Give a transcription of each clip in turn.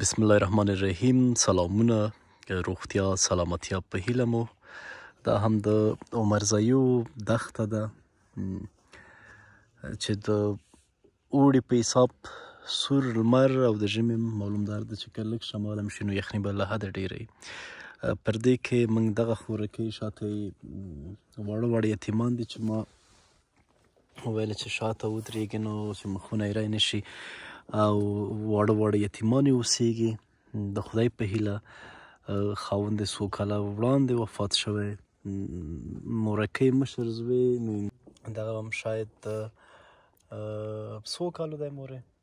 بسم الله الرحمن الرحیم سلامونه روغتیا سلامتیا په هیله مو دا هم د عمرزایو دښته ده چې د اوړي په حساب سور لمر او د ژمي معلوم دار ده چې که لږ شمال هم شي نو یخني به له حده ډېره وي پر دې کې موږ دغه خورکۍ شاته واړه واړه یتیمان دي چې ما ویل چې شاته ودرېږي نو چې مخونه یې رای نشي او واړه واړه یتیمان یې اوسېږي د خدای په هیله خاوند څو کاله وړاندې وفات شوی مورکۍ مشر زوی دغه هم شاید څو کالو دی مورې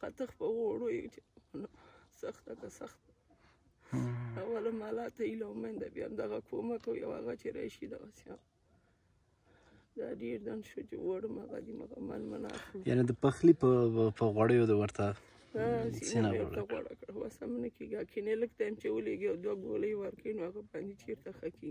قطخ په وړو یو چې سخته که سخته اوله مالا ته ایله ومنده بیا هم دغه کومک او یو هغه چې راشي دغه سیام دا ډیر دن شو چې وړم هغه دي مغه من من اخلو یعنی د پخلی په په غوړیو د ورته سینه ورته غوړه کړه وسه من کیږي کینې لکه تم چې ولېږي او دوه ګولې ورکې نو هغه باندې چیرته خکې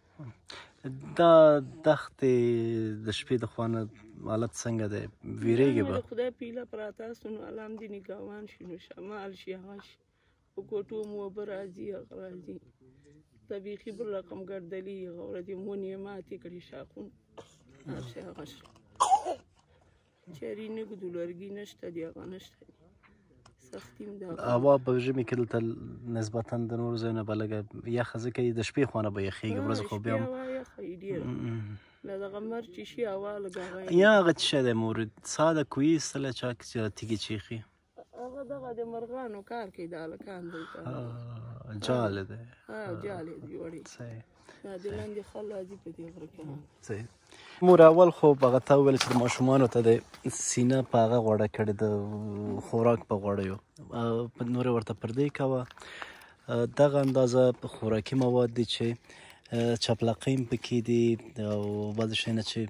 دا دښتې د شپې د خوانه حالت څنګه دی ویریږي به خدای پیله پراته سونو الام دي نگاوان شنو شمال شي هغه شي په کوټو مو به راځي هغه راځي طبیخي بل رقم ګردلی هغه ورځې مونې ماتې کړي شاخون هغه شي هغه شي چری نه ګدو لرګي نشته دی هغه نشته دی سختیم دا هوا په ژمي کې دلته نسبتا د نور ځای نه بلګه یخه ځکه د شپې خونه به یخېږي ورځ خو بیا هم له دغه مر چې شي هوا لګوي یا هغه څه دی مورد ساده کوی سله چا کې چې تیږي چیخي هغه دغه د مرغانو کار کوي دا لکان دی جال دی ها جال دی جوړي صحیح دا د لاندې خلا دي په دې غره کې صحیح مور اول خو هغه ته ویل چې ماشومانو ته د سینه په هغه غوړه کړي د خوراک په غوړیو په نور ورته پردې کاوه دغه اندازه خوراکي مواد دي چې چپلقۍ هم پکې دي او بعضې شیانه چې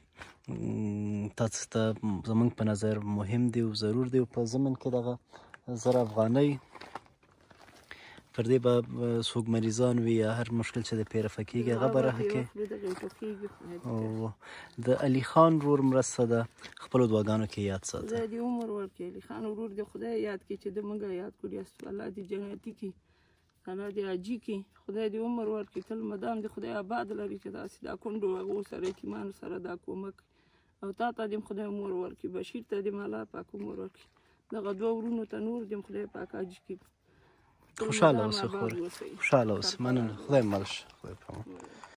تاسو ته زمونږ په نظر مهم دي او ضرور دي په ضمن کې دغه زر افغانۍ پر دې به څوک مریضان وي یا هر مشکل چې د پیرفه کېږي هغه به راه کې او د علي خان ورور مرسته ده خپل دعاګانو کې یاد ساته زه دې عمر ورکړي علي خان ورور دې خدای یاد کړي چې د موږ یاد کړی است الله دې جنتي کړي الله دې اجي کړي خدای دې عمر ورکړي تل مدام دې خدای آباد لري چې داسې دا کونډو هغو سره یتیمان سره دا کومک او تا ته دې خدای عمر ورکړي بشیر ته دې الله پاک عمر ورکړي دغه دوه ورونو ته نور دې خدای پاک اجي کړي خوشاله اوسه خور خوشاله اوسه مننه خدای مل شه خدای پامه